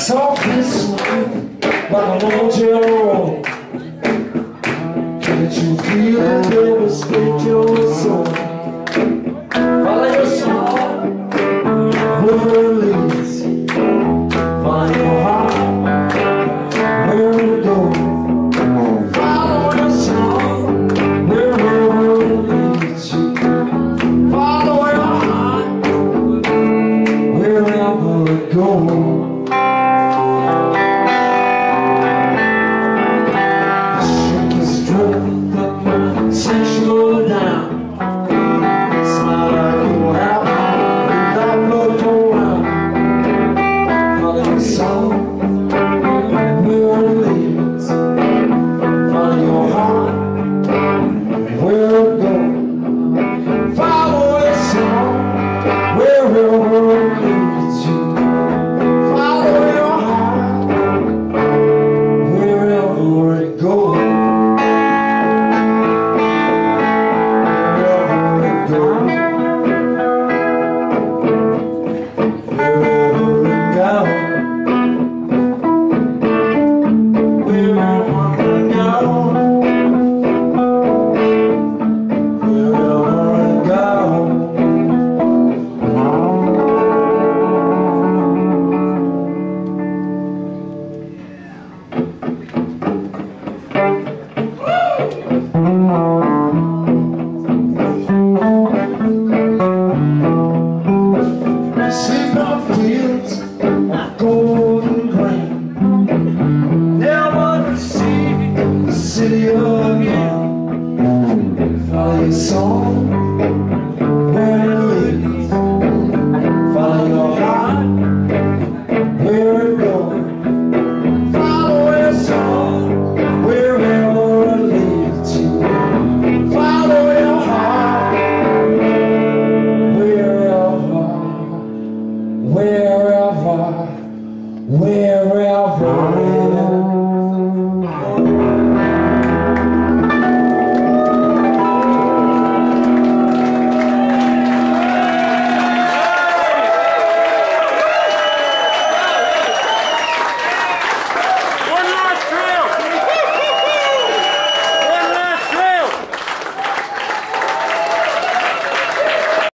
soft and slow by the Lord General. amor. on fields of golden grain. Now see the city again. Follow your song. wherever